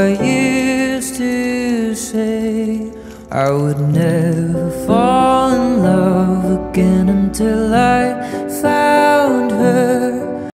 I used to say I would never fall in love again until I found.